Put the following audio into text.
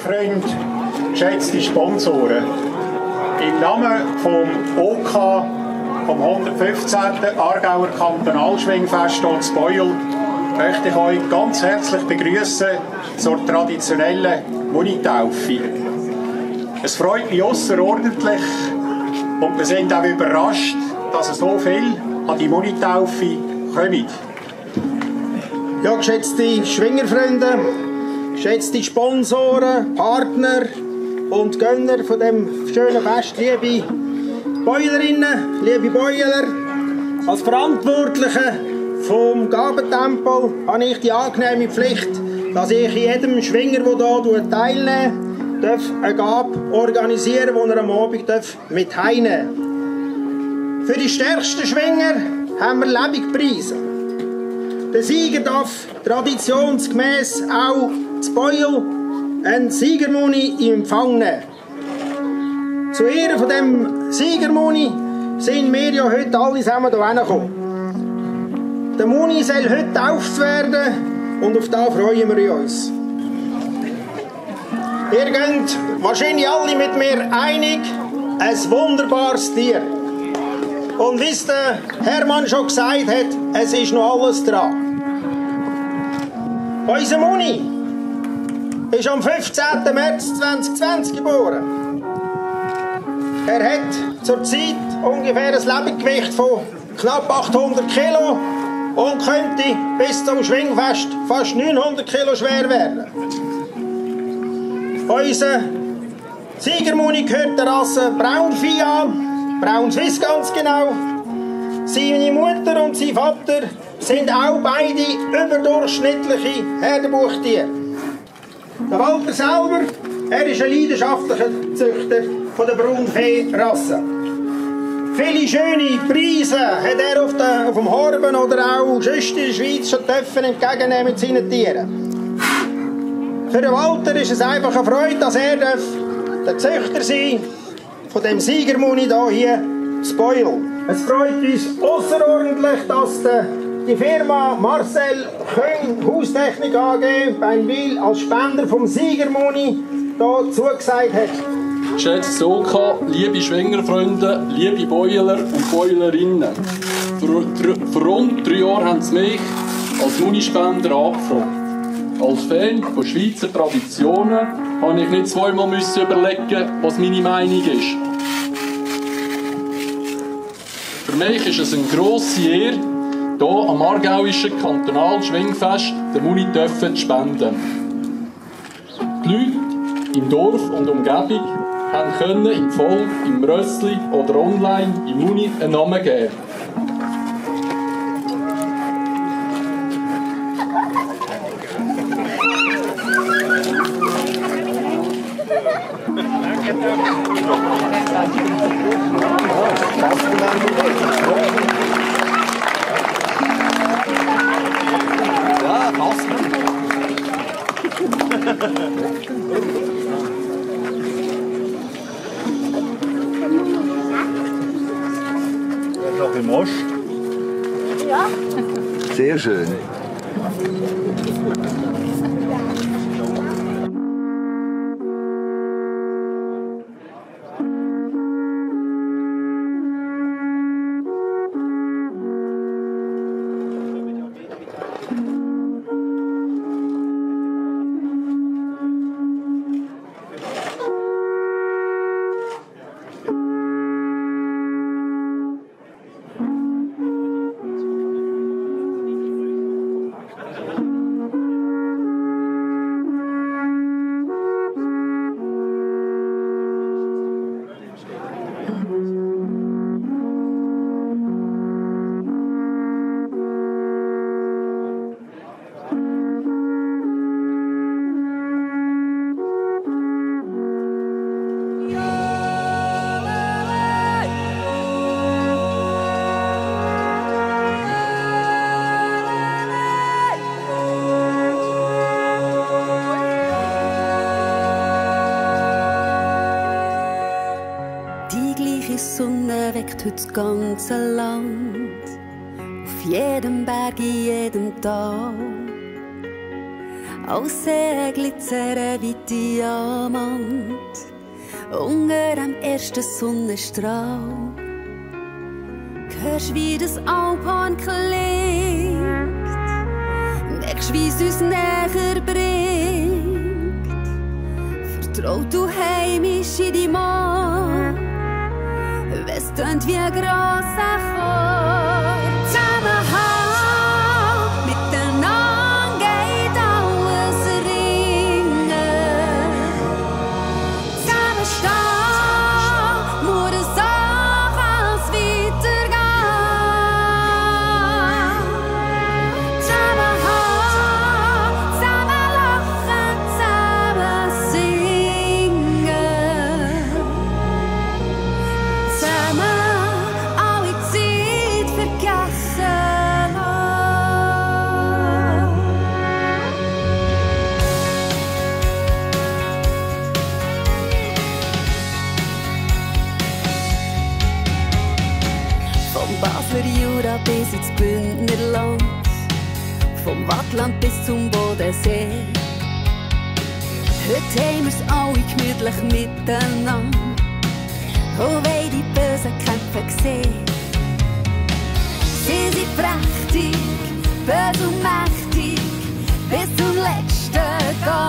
Freund, geschätzte Sponsoren, im Namen vom OK, vom 115. Aargauer Kantonalschwingfest in Beul, möchte ich euch ganz herzlich begrüßen zur traditionellen Munitaufe. Es freut mich außerordentlich und wir sind auch überrascht, dass es so viel an die Munitaufe kommen. Ja, geschätzte Schwingerfreunde, geschätzte Sponsoren, Partner und Gönner von dem schönen Fest, liebe Bäuerinnen, liebe Bäueler, als Verantwortliche vom Gabentempel habe ich die angenehme Pflicht, dass ich jedem Schwinger, der hier darf, eine Gabe organisieren, die er am Abend mit heimnehmen Für die stärksten Schwinger haben wir Lebigpreise. Der Sieger darf traditionsgemäß auch zu Beul einen Siegermoni in Empfang nehmen. Zu Ehren von dem Siegermoni sind wir ja heute alle zusammen hierher gekommen. Der Moni soll heute getauft werden und auf das freuen wir uns. Ihr geht wahrscheinlich alle mit mir einig, ein wunderbares Tier. Und wie es der Hermann schon gesagt hat, es ist noch alles dran. Unser Muni ist am 15. März 2020 geboren. Er hat zurzeit ungefähr ein Lebensgewicht von knapp 800 Kilo und könnte bis zum Schwingfest fast 900 Kilo schwer werden. Unser Siegermuni gehört der Rasse Braunvieh an, Braun Swiss ganz genau. Seine Mutter und sein Vater sind auch beide überdurchschnittliche Herdenbuchtiere. Der Walter selber, er ist ein leidenschaftlicher Züchter von der Braunvieh-Rasse. Viele schöne Preise hat er auf, der, auf dem Horben oder auch sonst in der Schweiz schon dürfen entgegennehmen mit seinen Tieren. Für den Walter ist es einfach eine Freude, dass er der Züchter sein von dem Siegermuni hier zu Beul. Es freut uns außerordentlich, dass die Firma Marcel Köng Haustechnik AG Beinwil als Spender vom Siegermuni hier zugesagt hat. Geschätztes OK, liebe Schwingerfreunde, liebe Bäuler und Bäulerinnen. Vor, rund drei Jahren haben sie mich als Munispender angefragt. Als Fan von Schweizer Traditionen habe ich nicht zweimal müssen überlegen, was meine Meinung ist. Für mich ist es eine grosse Ehre, hier am Aargauischen Kantonalschwingfest den Muni zu spenden. Die Leute im Dorf und Umgebung haben können im Volk, im Rössli oder online im Muni einen Namen geben. Ost. Ja. Sehr schön. Sonne weckt heute das ganze Land. Auf jedem Berg, in jedem Tal. Als See glitzern wie Diamant. Unter am ersten Sonnenstrahl. Hörst wie das Alphorn klingt. Merkst wie es uns näher bringt. Vertraut du heimisch in die Mann. Es tönt wie ein grosser Chor. Ins Bündnerland, vom Wattland bis zum Bodensee. Heute haben wir's alle gemütlich miteinander. Oh, wei die bösen Kämpfe sehen. Sie sind prächtig, böse und mächtig, bis zum letzten Gang.